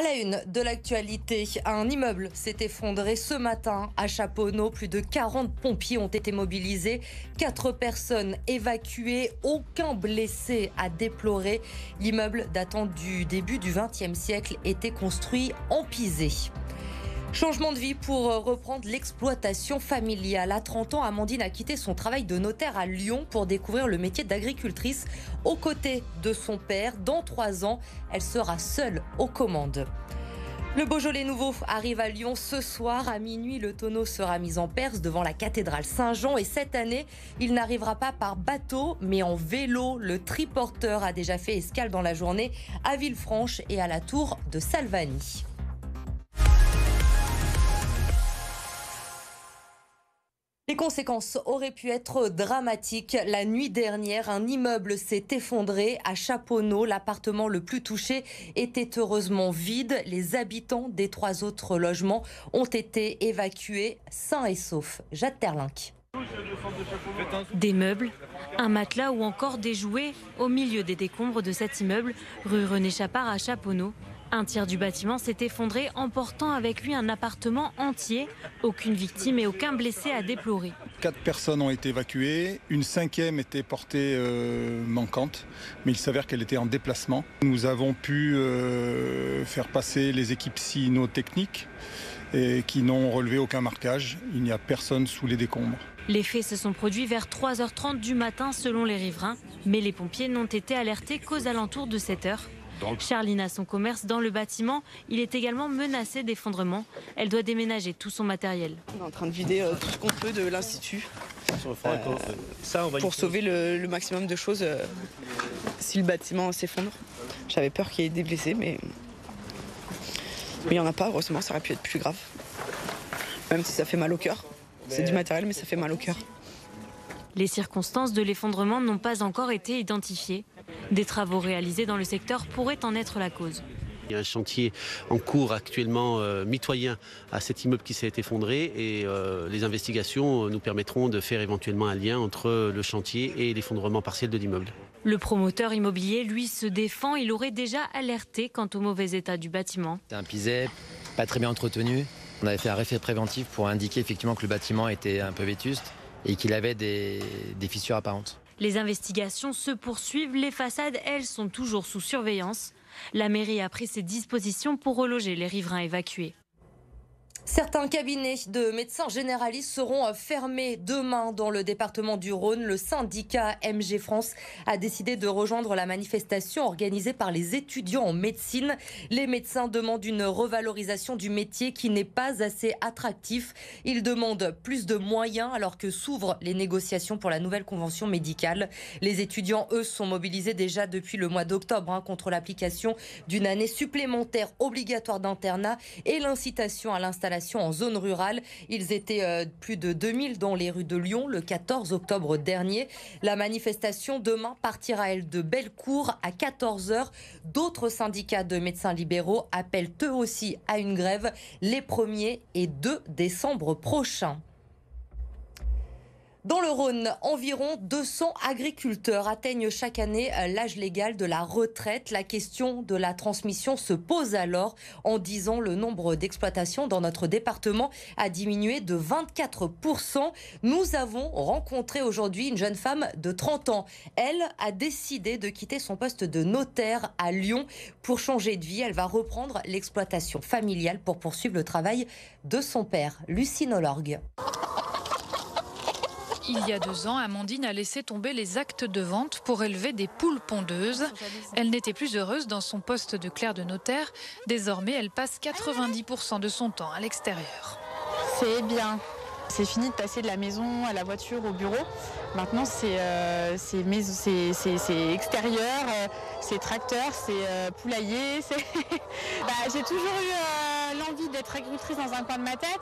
À la une de l'actualité, un immeuble s'est effondré ce matin à Chaponneau. Plus de 40 pompiers ont été mobilisés, 4 personnes évacuées, aucun blessé à déplorer. L'immeuble datant du début du XXe siècle était construit en pisé. Changement de vie pour euh, reprendre l'exploitation familiale. À 30 ans, Amandine a quitté son travail de notaire à Lyon pour découvrir le métier d'agricultrice aux côtés de son père. Dans trois ans, elle sera seule aux commandes. Le Beaujolais nouveau arrive à Lyon ce soir. À minuit, le tonneau sera mis en Perse devant la cathédrale Saint-Jean. Et cette année, il n'arrivera pas par bateau, mais en vélo. Le triporteur a déjà fait escale dans la journée à Villefranche et à la tour de Salvani. Conséquences auraient pu être dramatiques. La nuit dernière, un immeuble s'est effondré à Chaponneau. L'appartement le plus touché était heureusement vide. Les habitants des trois autres logements ont été évacués sains et saufs. Jade Terlinck. Des meubles, un matelas ou encore des jouets au milieu des décombres de cet immeuble, rue René Chapard à Chaponneau. Un tiers du bâtiment s'est effondré, emportant avec lui un appartement entier. Aucune victime et aucun blessé à déplorer. Quatre personnes ont été évacuées, une cinquième était portée euh, manquante, mais il s'avère qu'elle était en déplacement. Nous avons pu euh, faire passer les équipes techniques et qui n'ont relevé aucun marquage. Il n'y a personne sous les décombres. Les faits se sont produits vers 3h30 du matin selon les riverains, mais les pompiers n'ont été alertés qu'aux alentours de 7 h Charline a son commerce dans le bâtiment. Il est également menacé d'effondrement. Elle doit déménager tout son matériel. On est en train de vider euh, tout ce qu'on peut de l'Institut euh, pour sauver le, maximum de choses euh, si le bâtiment s'effondre. J'avais peur qu'il y ait des blessés, mais il n'y en a pas. Heureusement, ça aurait pu être plus grave. Même si ça fait mal au cœur. C'est du matériel, mais ça fait mal au cœur. Les circonstances de l'effondrement n'ont pas encore été identifiées. Des travaux réalisés dans le secteur pourraient en être la cause. Il y a un chantier en cours actuellement euh, mitoyen à cet immeuble qui s'est effondré et euh, les investigations nous permettront de faire éventuellement un lien entre le chantier et l'effondrement partiel de l'immeuble. Le promoteur immobilier, lui, se défend. Il aurait déjà alerté quant au mauvais état du bâtiment. C'est un piset pas très bien entretenu. On avait fait un référé préventif pour indiquer effectivement que le bâtiment était un peu vétuste et qu'il avait des fissures apparentes. Les investigations se poursuivent. Les façades, elles, sont toujours sous surveillance. La mairie a pris ses dispositions pour reloger les riverains évacués. Certains cabinets de médecins généralistes seront fermés demain dans le département du Rhône. Le syndicat MG France a décidé de rejoindre la manifestation organisée par les étudiants en médecine. Les médecins demandent une revalorisation du métier qui n'est pas assez attractif. Ils demandent plus de moyens alors que s'ouvrent les négociations pour la nouvelle convention médicale. Les étudiants, eux, sont mobilisés déjà depuis le mois d'octobre hein, contre l'application d'une année supplémentaire obligatoire d'internat et l'incitation à l'installation en zone rurale. Ils étaient euh, plus de 2000 dans les rues de Lyon le 14 octobre dernier. La manifestation demain partira, elle, de Bellecour à 14h. D'autres syndicats de médecins libéraux appellent eux aussi à une grève les 1er et 2 décembre prochains. Dans le Rhône, environ 200 agriculteurs atteignent chaque année euh, l'âge légal de la retraite. La question de la transmission se pose alors en disant le nombre d'exploitations dans notre département a diminué de 24%. Nous avons rencontré aujourd'hui une jeune femme de 30 ans. Elle a décidé de quitter son poste de notaire à Lyon pour changer de vie. Elle va reprendre l'exploitation familiale pour poursuivre le travail de son père, Lucinologue. Il y a deux ans, Amandine a laissé tomber les actes de vente pour élever des poules pondeuses. Elle n'était plus heureuse dans son poste de clerc de notaire. Désormais, elle passe 90% de son temps à l'extérieur. C'est bien. C'est fini de passer de la maison à la voiture au bureau. Maintenant, c'est euh, extérieur, euh, c'est tracteur, c'est euh, poulailler. bah, J'ai toujours eu l'envie d'être agricultrice dans un coin de ma tête.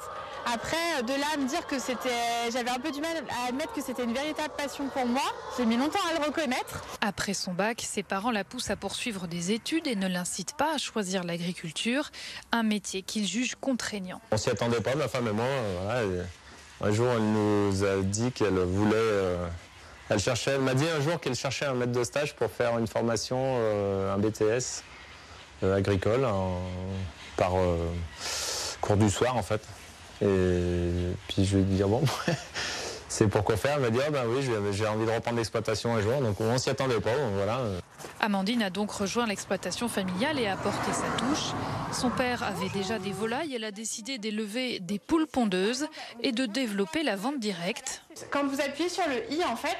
Après, de là à me dire que c'était, j'avais un peu du mal à admettre que c'était une véritable passion pour moi. J'ai mis longtemps à le reconnaître. Après son bac, ses parents la poussent à poursuivre des études et ne l'incitent pas à choisir l'agriculture, un métier qu'ils jugent contraignant. On s'y attendait pas, ma femme et moi. un jour, elle nous a dit qu'elle voulait elle cherchait, elle m'a dit un jour qu'elle cherchait un maître de stage pour faire une formation, euh, un BTS. agricole par cours du soir en fait. Et puis je lui ai dit bon, c'est pour quoi faire? Elle m'a dit ah ben oui, j'ai envie de reprendre l'exploitation un jour. Donc on s'y attendait pas. voilà. Amandine a donc rejoint l'exploitation familiale et a apporté sa touche. Son père avait déjà des volailles. Elle a décidé d'élever des poules pondeuses et de développer la vente directe. Quand vous appuyez sur le i, en fait,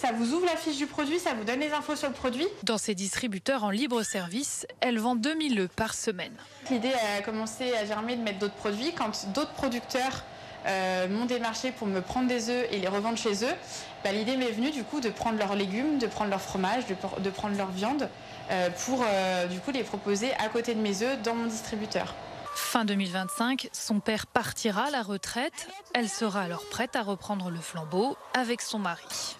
ça vous ouvre la fiche du produit, ça vous donne les infos sur le produit. Dans ses distributeurs en libre service, elle vend 2000 œufs par semaine. L'idée a commencé à germer de mettre d'autres produits. Quand d'autres producteurs euh, m'ont démarché pour me prendre des œufs et les revendre chez eux, bah, l'idée m'est venue du coup de prendre leurs légumes, de prendre leur fromage, de, prendre leur viande euh, pour euh, du coup les proposer à côté de mes œufs dans mon distributeur. Fin 2025, son père partira à la retraite. Elle sera alors prête à reprendre le flambeau avec son mari.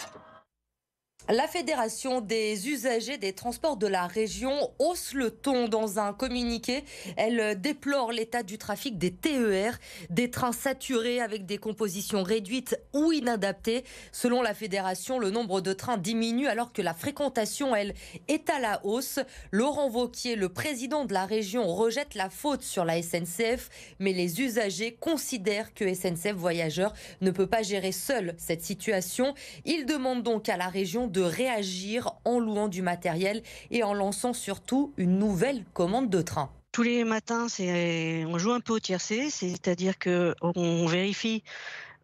La Fédération des usagers des transports de la région hausse le ton dans un communiqué. Elle déplore l'état du trafic des TER, des trains saturés avec des compositions réduites ou inadaptées. Selon la Fédération, le nombre de trains diminue alors que la fréquentation, elle, est à la hausse. Laurent Vauquier, le président de la région, rejette la faute sur la SNCF, mais les usagers considèrent que SNCF Voyageurs ne peut pas gérer seul cette situation. Il demande donc à la région de réagir en louant du matériel et en lançant surtout une nouvelle commande de train. Tous les matins, on joue un peu au tiercé, c'est-à-dire que on vérifie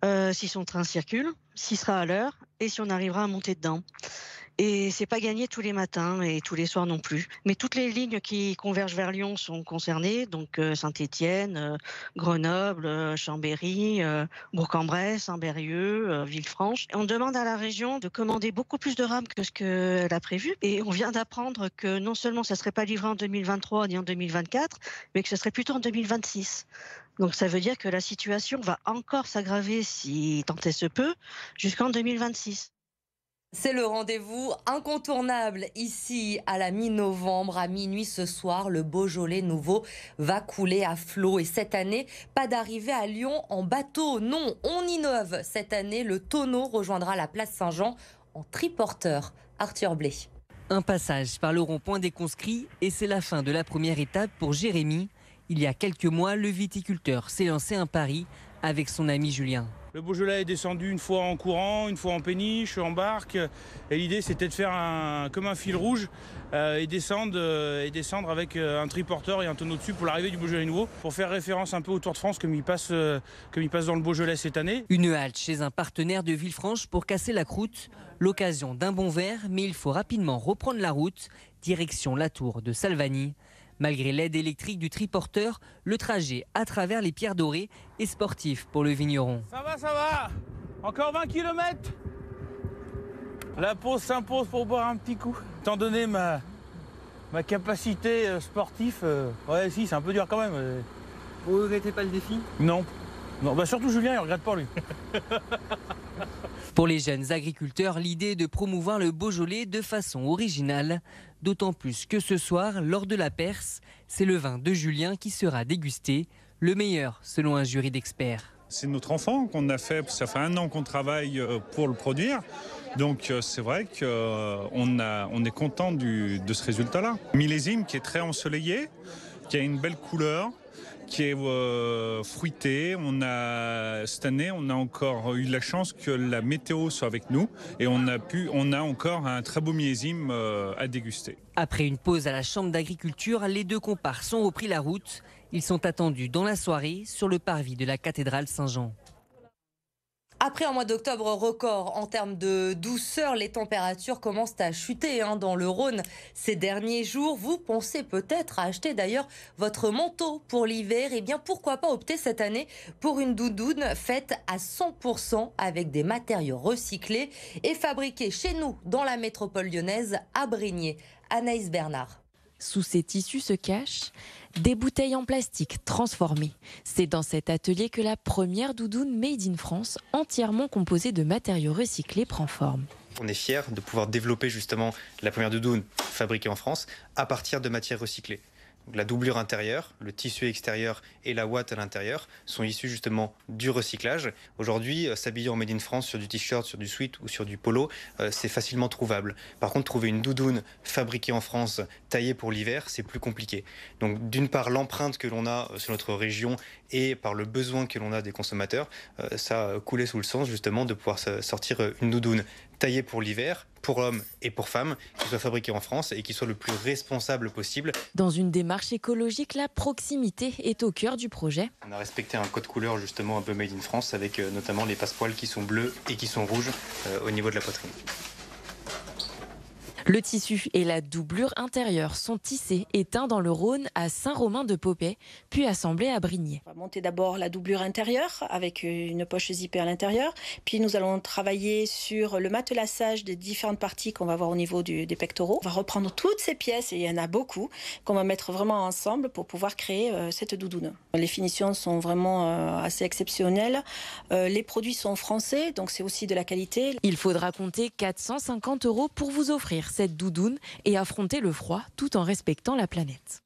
euh, si son train circule, s'il sera à l'heure et si on arrivera à monter dedans. Et c'est pas gagné tous les matins et tous les soirs non plus. Mais toutes les lignes qui convergent vers Lyon sont concernées, donc euh, Saint-Étienne, euh, Grenoble, euh, Chambéry, Bourg-en-Bresse, Saint-Berrieux, Villefranche. On demande à la région de commander beaucoup plus de rames que ce qu'elle a prévu. Et on vient d'apprendre que non seulement ça serait pas livré en 2023 ni en 2024, mais que ce serait plutôt en 2026. Donc ça veut dire que la situation va encore s'aggraver si tant est se peut jusqu'en 2026. C'est le rendez-vous incontournable ici à la mi-novembre, à minuit ce soir. Le Beaujolais nouveau va couler à flot. Et cette année, pas d'arrivée à Lyon en bateau. Non, on innove. Cette année, le tonneau rejoindra la place Saint-Jean en triporteur. Arthur Blé. Un passage par le rond-point des conscrits et c'est la fin de la première étape pour Jérémy. Il y a quelques mois, le viticulteur s'est lancé un pari avec son ami Julien. Le Beaujolais est descendu une fois en courant, une fois en péniche, en barque. Et l'idée, c'était de faire un, comme un fil rouge euh, et, descendre, euh, et descendre avec euh, un triporteur et un tonneau dessus pour l'arrivée du Beaujolais nouveau, pour faire référence un peu au Tour de France comme il passe, comme il passe dans le Beaujolais cette année. Une halte chez un partenaire de Villefranche pour casser la croûte. L'occasion d'un bon verre, mais il faut rapidement reprendre la route, direction la tour de Salvani. Malgré l'aide électrique du triporteur, le trajet à travers les pierres dorées est sportif pour le vigneron. Ça va, ça va Encore 20 km La pause s'impose pour boire un petit coup. Étant donné ma, ma capacité euh, sportive, euh, ouais si, c'est un peu dur quand même. Euh. Vous regrettez pas le défi? Non. Non, bah surtout Julien, il regrette pas lui. Pour les jeunes agriculteurs, l'idée est de promouvoir le Beaujolais de façon originale, d'autant plus que ce soir, lors de la Perse, c'est le vin de Julien qui sera dégusté, le meilleur selon un jury d'experts. C'est notre enfant qu'on a fait, ça fait un an qu'on travaille euh, pour le produire. Donc euh, c'est vrai qu'on euh, est content de ce résultat-là. Millésime qui est très ensoleillé, qui a une belle couleur, qui est euh, fruité. On a cette année, on a encore eu la chance que la météo soit avec nous et on a pu, on a encore un très beau millésime euh, à déguster. Après une pause à la chambre d'agriculture, les deux comparses ont repris la route. Ils sont attendus dans la soirée sur le parvis de la cathédrale Saint-Jean. Après un mois d'octobre record en termes de douceur, les températures commencent à chuter hein, dans le Rhône ces derniers jours. Vous pensez peut-être à acheter d'ailleurs votre manteau pour l'hiver. Eh bien, pourquoi pas opter cette année pour une doudoune faite à 100% avec des matériaux recyclés et fabriquée chez nous dans la métropole lyonnaise à Brigné. Anaïs Bernard. Sous ces tissus se cachent des bouteilles en plastique transformées. C'est dans cet atelier que la première doudoune Made in France, entièrement composée de matériaux recyclés, prend forme. On est fiers de pouvoir développer justement la première doudoune fabriquée en France à partir de matières recyclées. La doublure intérieure, le tissu extérieur et la ouate à l'intérieur sont issus justement du recyclage. Aujourd'hui, euh, s'habiller en Made in France sur du t-shirt, sur du sweat ou sur du polo, euh, c'est facilement trouvable. Par contre, trouver une doudoune fabriquée en France, taillée pour l'hiver, c'est plus compliqué. Donc d'une part, l'empreinte que l'on a euh, sur notre région et par le besoin que l'on a des consommateurs, ça coulait sous le sens justement de pouvoir sortir une doudoune taillée pour l'hiver, pour hommes et pour femmes, qui soit fabriquée en France et qui soit le plus responsable possible. Dans une démarche écologique, la proximité est au cœur du projet. On a respecté un code couleur justement un peu made in France avec euh, notamment les passepoils qui sont bleus et qui sont rouges euh, au niveau de la poitrine. Le tissu et la doublure intérieure sont tissés et teints dans le Rhône à Saint-Romain-de-Popet, puis assemblés à Brigné. On va monter d'abord la doublure intérieure avec une poche zippée à l'intérieur, puis nous allons travailler sur le matelassage des différentes parties qu'on va voir au niveau des pectoraux. On va reprendre toutes ces pièces, et il y en a beaucoup, qu'on va mettre vraiment ensemble pour pouvoir créer euh, cette doudoune. Les finitions sont vraiment euh, assez exceptionnelles. Euh, les produits sont français, donc c'est aussi de la qualité. Il faudra compter 450 euros pour vous offrir cette doudoune et affronter le froid tout en respectant la planète.